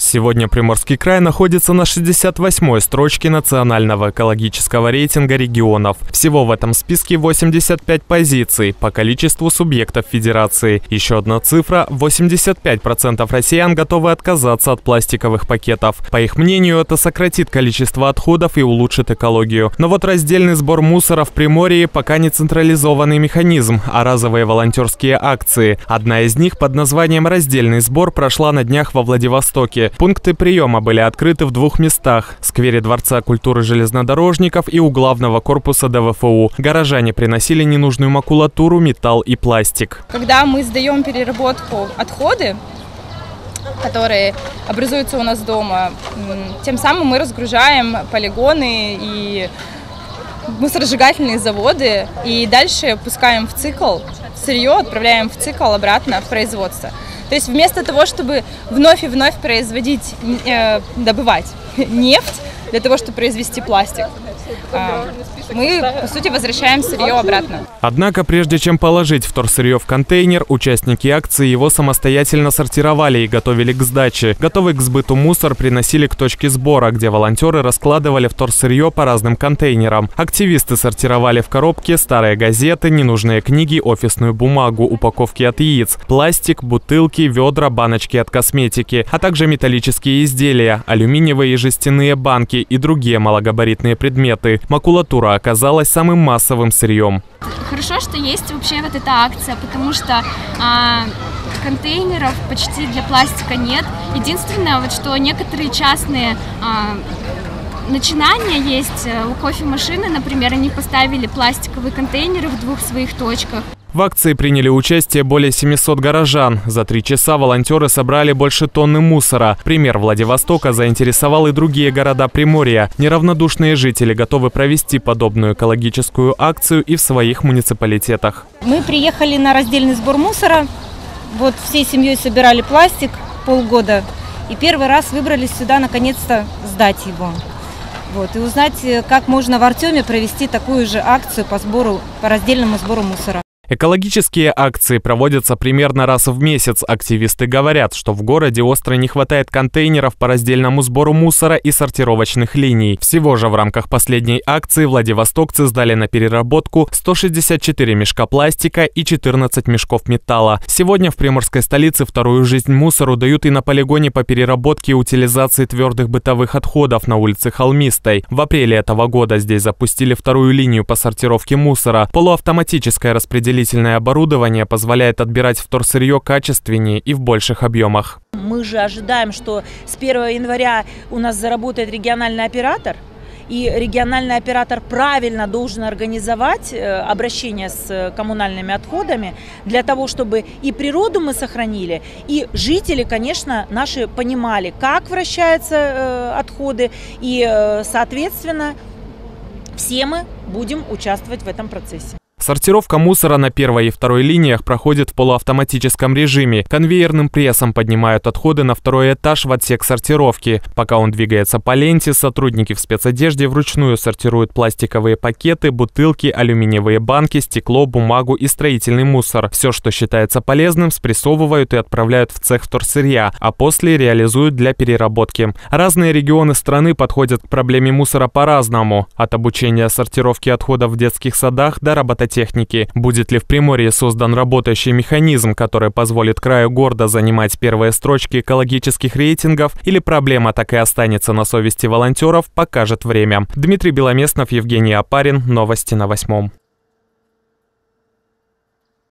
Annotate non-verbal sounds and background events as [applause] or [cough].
Сегодня Приморский край находится на 68-й строчке национального экологического рейтинга регионов. Всего в этом списке 85 позиций по количеству субъектов федерации. Еще одна цифра – 85% россиян готовы отказаться от пластиковых пакетов. По их мнению, это сократит количество отходов и улучшит экологию. Но вот раздельный сбор мусора в Приморье пока не централизованный механизм, а разовые волонтерские акции. Одна из них под названием «Раздельный сбор» прошла на днях во Владивостоке. Пункты приема были открыты в двух местах – сквере Дворца культуры железнодорожников и у главного корпуса ДВФУ. Горожане приносили ненужную макулатуру, металл и пластик. Когда мы сдаем переработку отходы, которые образуются у нас дома, тем самым мы разгружаем полигоны и мусоросжигательные заводы и дальше пускаем в цикл сырье, отправляем в цикл обратно в производство. То есть вместо того, чтобы вновь и вновь производить, э, добывать [laughs] нефть для того, чтобы произвести пластик, мы, по сути, возвращаем сырье обратно. Однако, прежде чем положить вторсырье в контейнер, участники акции его самостоятельно сортировали и готовили к сдаче. Готовый к сбыту мусор приносили к точке сбора, где волонтеры раскладывали вторсырье по разным контейнерам. Активисты сортировали в коробке старые газеты, ненужные книги, офисную бумагу, упаковки от яиц, пластик, бутылки, ведра, баночки от косметики, а также металлические изделия, алюминиевые и жестяные банки и другие малогабаритные предметы. Макулатура оказалась самым массовым сырьем. Хорошо, что есть вообще вот эта акция, потому что а, контейнеров почти для пластика нет. Единственное, вот что некоторые частные а, начинания есть э, у кофемашины, например, они поставили пластиковые контейнеры в двух своих точках. В акции приняли участие более 700 горожан. За три часа волонтеры собрали больше тонны мусора. Пример Владивостока заинтересовал и другие города Приморья. Неравнодушные жители готовы провести подобную экологическую акцию и в своих муниципалитетах. Мы приехали на раздельный сбор мусора. Вот всей семьей собирали пластик полгода. И первый раз выбрались сюда наконец-то сдать его. Вот, и узнать, как можно в Артеме провести такую же акцию по сбору, по раздельному сбору мусора. Экологические акции проводятся примерно раз в месяц. Активисты говорят, что в городе остро не хватает контейнеров по раздельному сбору мусора и сортировочных линий. Всего же в рамках последней акции владивостокцы сдали на переработку 164 мешка пластика и 14 мешков металла. Сегодня в приморской столице вторую жизнь мусору дают и на полигоне по переработке и утилизации твердых бытовых отходов на улице Холмистой. В апреле этого года здесь запустили вторую линию по сортировке мусора. Полуавтоматическое распределение Распределительное оборудование позволяет отбирать вторсырье качественнее и в больших объемах. Мы же ожидаем, что с 1 января у нас заработает региональный оператор, и региональный оператор правильно должен организовать э, обращение с коммунальными отходами для того, чтобы и природу мы сохранили, и жители, конечно, наши понимали, как вращаются э, отходы, и, э, соответственно, все мы будем участвовать в этом процессе. Сортировка мусора на первой и второй линиях проходит в полуавтоматическом режиме. Конвейерным прессом поднимают отходы на второй этаж в отсек сортировки. Пока он двигается по ленте, сотрудники в спецодежде вручную сортируют пластиковые пакеты, бутылки, алюминиевые банки, стекло, бумагу и строительный мусор. Все, что считается полезным, спрессовывают и отправляют в цех вторсырья, а после реализуют для переработки. Разные регионы страны подходят к проблеме мусора по-разному. От обучения сортировки отходов в детских садах до работы техники. Будет ли в Приморье создан работающий механизм, который позволит краю города занимать первые строчки экологических рейтингов, или проблема так и останется на совести волонтеров, покажет время. Дмитрий Беломестнов, Евгений Апарин. Новости на восьмом.